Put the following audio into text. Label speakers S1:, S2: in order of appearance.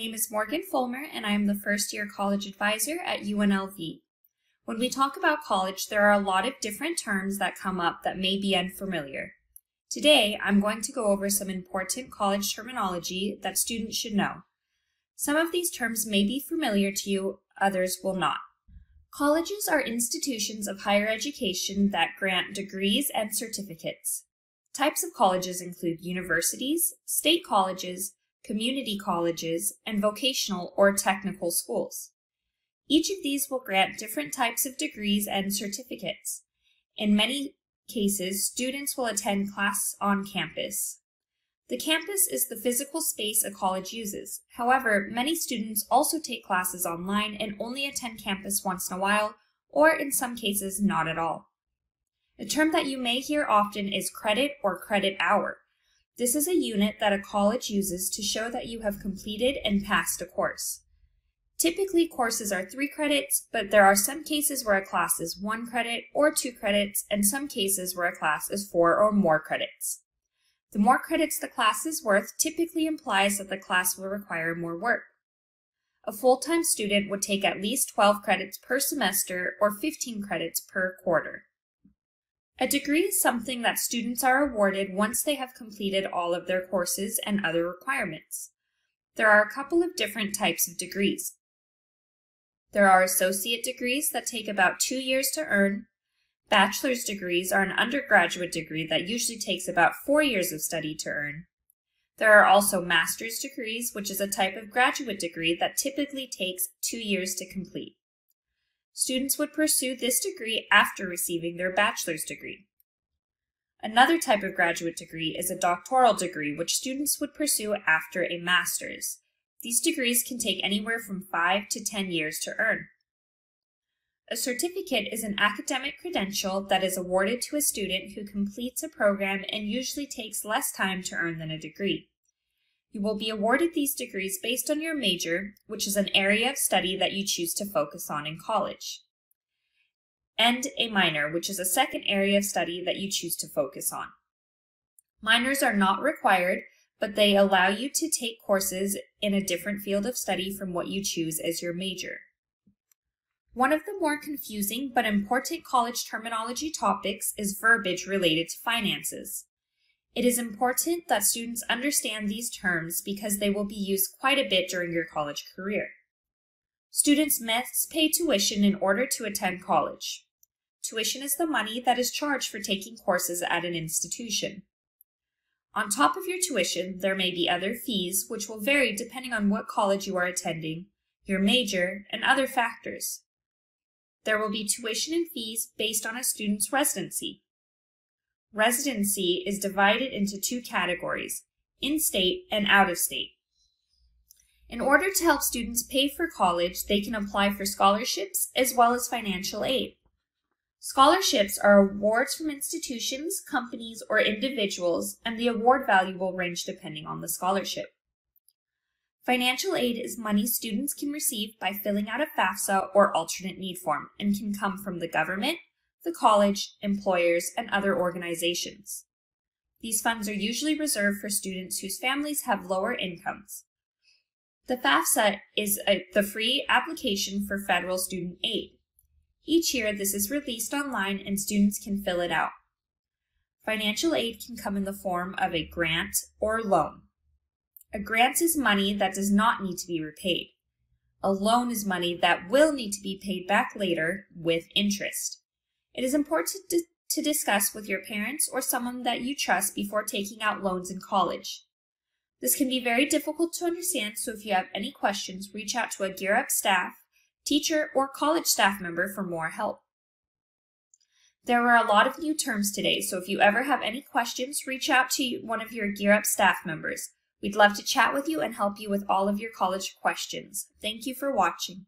S1: name is Morgan Fullmer, and I am the first year college advisor at UNLV. When we talk about college, there are a lot of different terms that come up that may be unfamiliar. Today, I'm going to go over some important college terminology that students should know. Some of these terms may be familiar to you, others will not. Colleges are institutions of higher education that grant degrees and certificates. Types of colleges include universities, state colleges, community colleges, and vocational or technical schools. Each of these will grant different types of degrees and certificates. In many cases, students will attend class on campus. The campus is the physical space a college uses. However, many students also take classes online and only attend campus once in a while, or in some cases, not at all. A term that you may hear often is credit or credit hour. This is a unit that a college uses to show that you have completed and passed a course. Typically, courses are three credits, but there are some cases where a class is one credit or two credits, and some cases where a class is four or more credits. The more credits the class is worth typically implies that the class will require more work. A full-time student would take at least 12 credits per semester or 15 credits per quarter. A degree is something that students are awarded once they have completed all of their courses and other requirements. There are a couple of different types of degrees. There are associate degrees that take about two years to earn. Bachelor's degrees are an undergraduate degree that usually takes about four years of study to earn. There are also master's degrees, which is a type of graduate degree that typically takes two years to complete. Students would pursue this degree after receiving their bachelor's degree. Another type of graduate degree is a doctoral degree, which students would pursue after a master's. These degrees can take anywhere from 5 to 10 years to earn. A certificate is an academic credential that is awarded to a student who completes a program and usually takes less time to earn than a degree. You will be awarded these degrees based on your major, which is an area of study that you choose to focus on in college, and a minor, which is a second area of study that you choose to focus on. Minors are not required, but they allow you to take courses in a different field of study from what you choose as your major. One of the more confusing but important college terminology topics is verbiage related to finances. It is important that students understand these terms because they will be used quite a bit during your college career. Students must pay tuition in order to attend college. Tuition is the money that is charged for taking courses at an institution. On top of your tuition, there may be other fees, which will vary depending on what college you are attending, your major, and other factors. There will be tuition and fees based on a student's residency. Residency is divided into two categories, in-state and out-of-state. In order to help students pay for college, they can apply for scholarships as well as financial aid. Scholarships are awards from institutions, companies, or individuals, and the award value will range depending on the scholarship. Financial aid is money students can receive by filling out a FAFSA or alternate need form and can come from the government, the college, employers, and other organizations. These funds are usually reserved for students whose families have lower incomes. The FAFSA is a, the free application for federal student aid. Each year, this is released online and students can fill it out. Financial aid can come in the form of a grant or loan. A grant is money that does not need to be repaid. A loan is money that will need to be paid back later with interest. It is important to, to discuss with your parents or someone that you trust before taking out loans in college. This can be very difficult to understand, so if you have any questions, reach out to a Gear Up staff, teacher, or college staff member for more help. There were a lot of new terms today, so if you ever have any questions, reach out to one of your Gear Up staff members. We'd love to chat with you and help you with all of your college questions. Thank you for watching.